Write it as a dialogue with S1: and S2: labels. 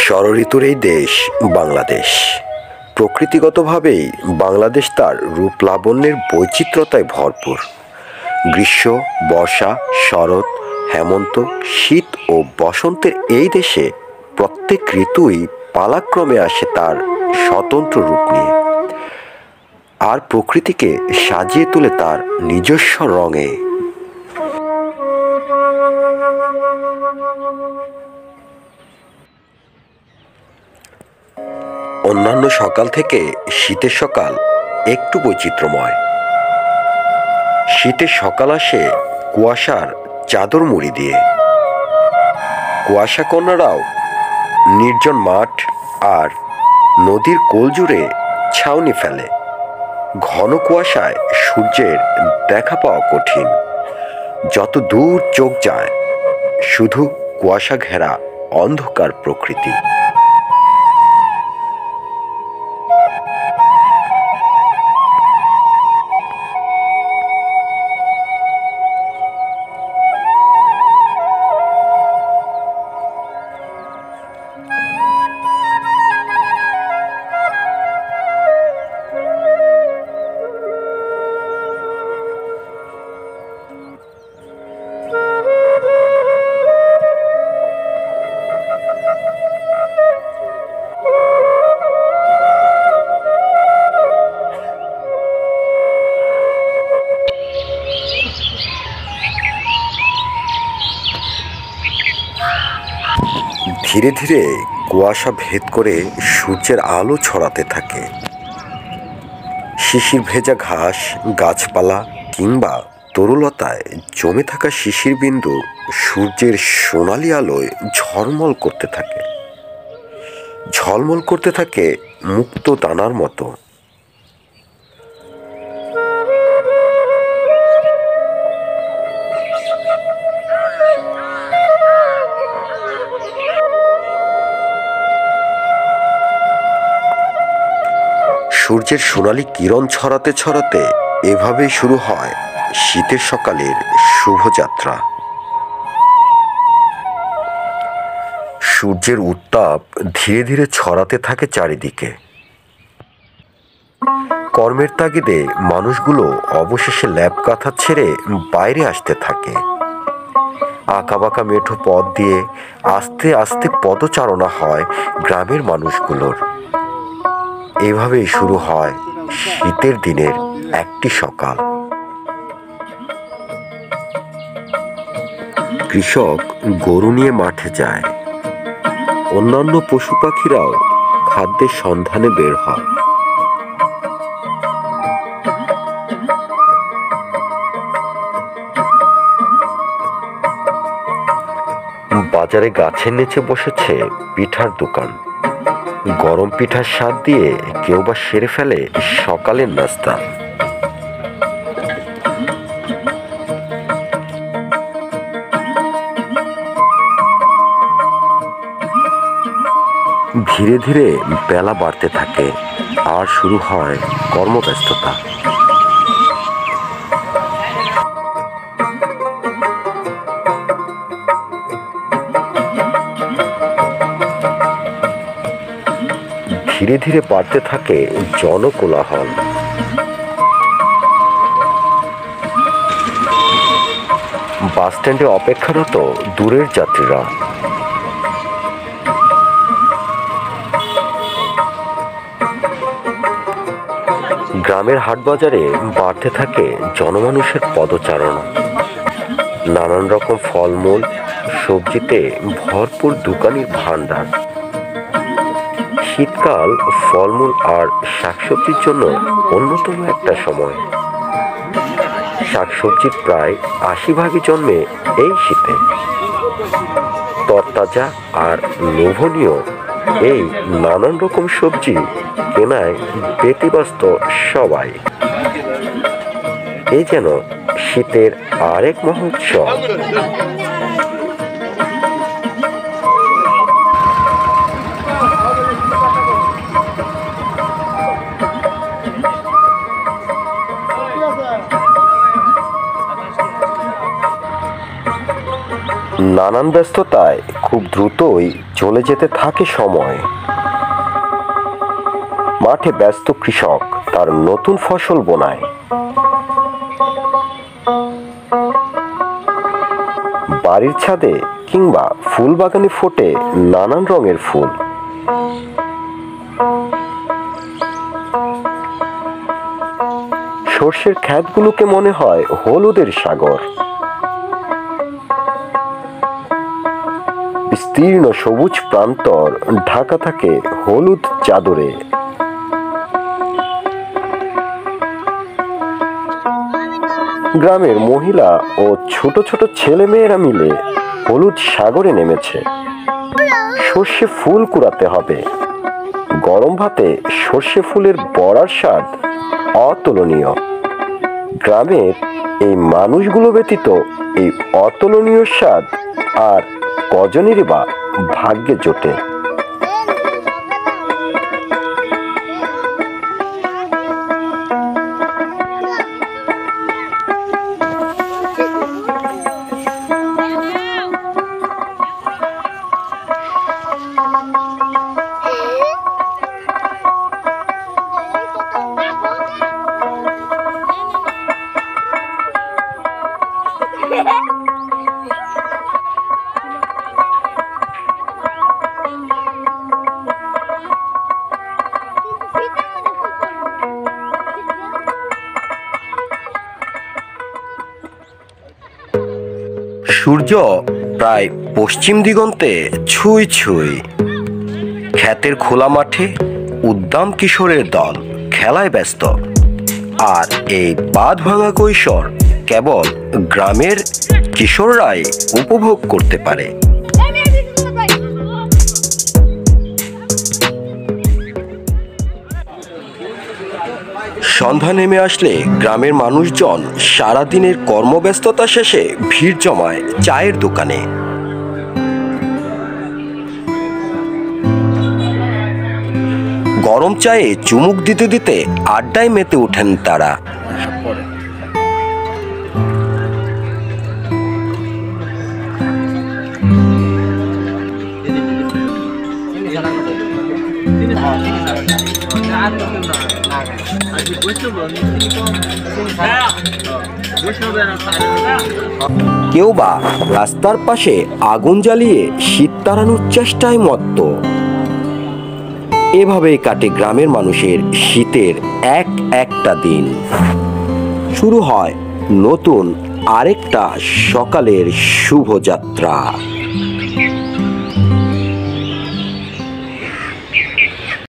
S1: ষড়ঋতুর এই দেশ বাংলাদেশ। প্রকৃতিগতভাবেই বাংলাদেশ তার রূপ লাবণ্যের বৈচিত্র্যতায় ভরপুর। গ্রীষ্ম, বর্ষা, শরৎ, হেমন্ত, শীত ও বসন্তের এই দেশে প্রত্যেক ঋতুই পালাক্রমে আসে তার স্বতন্ত্র রূপ নিয়ে। আর প্রকৃতিকে সাজিয়ে তোলে তার নিজস্ব রঙে। অন্যান্য সকাল থেকে শীতের সকাল একটু বৈচিত্র্যময়। শীতের সকাল আসে কুয়াশার চাদর মুড়ি দিয়ে। কুয়াশা কন্যারাও নির্জন মাঠ আর নদীর কোল জুড়ে ছাউনি ফেলে। ঘন কুয়াশায় সূর্যের দেখা পাওয়া কঠিন। যত দূর চোখ যায়, শুধু কুয়াশা ঘেরা অন্ধকার প্রকৃতি। ধীরে ধীরে কুয়াশা ভেদ করে সূর্যের আলো ছড়াতে থাকে। শিশির ভেজা ঘাস, গাছপালা কিংবা তরুলতায় জমে থাকা শিশির বিন্দু সূর্যের সোনালি আলোয় ঝলমল করতে থাকে। ঝলমল করতে থাকে মুক্ত দানার মতো। সূর্যের সোনালি কিরণ ছড়াতে ছড়াতে এভাবেই শুরু হয় শীতের সকালের শুভযাত্রা। সূর্যের উত্তাপ ধীরে ধীরে ছড়াতে থাকে চারিদিকে। কর্মের তাগিদে মানুষগুলো অবশেষে ল্যাব কাঁথা ছেড়ে বাইরে আসতে থাকে। আঁকাবাঁকা মেঠো পথ দিয়ে আস্তে আস্তে পদচারণা হয় গ্রামের মানুষগুলোর। এভাবেই শুরু হয় শীতের দিনের একটি সকাল। কৃষক গরু নিয়ে মাঠে যায়। অন্যান্য পশু পাখিরাও খাদ্যের সন্ধানে বের হয়। বাজারে গাছের নিচে বসেছে পিঠার দোকান। গরম পিঠার স্বাদ দিয়ে কেউ বা সেরে ফেলে সকালের নাস্তা। ধীরে ধীরে বেলা বাড়তে থাকে, আর শুরু হয় কর্মব্যস্ততা। ধীরে ধীরে বাড়তে থাকে জনকোলাহল। বাস স্ট্যান্ডে অপেক্ষারত দূরের যাত্রীরা। গ্রামের হাটবাজারে বাড়তে থাকে জনমানুষের পদচারণা। নানান রকম ফলমূল, সবজিতে ভরপুর দোকানির ভাণ্ডার। শীতকাল, ফলমূল আর শাকসবজির জন্য অন্যতম একটা সময়। শাকসবজির প্রায় আশি ভাগই জন্মে এই শীতে। তরতাজা আর লোভনীয় এই নানান রকম সবজি কেনায় ব্যতিব্যস্ত সবাই। এই যেন শীতের আরেক মহোৎসব নানান ব্যস্ততায় খুব দ্রুতই চলে যেতে থাকে সময়। মাঠে ব্যস্ত কৃষক তার নতুন ফসল বোনায়। বাড়ির ছাদে কিংবা ফুল বাগানে ফোটে নানান রঙের ফুল। সর্ষের ক্ষেতগুলোকে মনে হয় হলুদের সাগর। বিস্তীর্ণ সবুজ প্রান্তর ঢাকা থাকে হলুদ চাদরে। গ্রামের মহিলা ও ছোট ছোট ছেলে মেয়েরা মিলে হলুদ সাগরে নেমেছে। সর্ষে ফুল কুড়াতে হবে। গরম ভাতে সর্ষে ফুলের বড়ার স্বাদ অতুলনীয়। গ্রামের এই মানুষগুলো ব্যতীত এই অতুলনীয় স্বাদ আর কজনেরই বা ভাগ্যে জোটে। সূর্য প্রায় পশ্চিম দিগন্তে ছুঁই ছুঁই। খ্যাতের খোলা মাঠে উদ্দাম কিশোরের দল খেলায় ব্যস্ত। আর এই বাঁধ ভাঙা কৈশোর কেবল গ্রামের কিশোররাই উপভোগ করতে পারে। সন্ধ্যা নেমে আসলে গ্রামের মানুষজন সারাদিনের কর্মব্যস্ততা শেষে ভিড় জমায় চায়ের দোকানে। গরম চায়ে চুমুক দিতে দিতে আড্ডায় মেতে ওঠেন তারা। কেউ বা রাস্তার পাশে আগুন জ্বালিয়ে শীত তাড়ানোর চেষ্টায় মত্ত। এভাবেই কাটে গ্রামের মানুষের শীতের এক একটা দিন। শুরু হয় নতুন আরেকটা সকালের শুভযাত্রা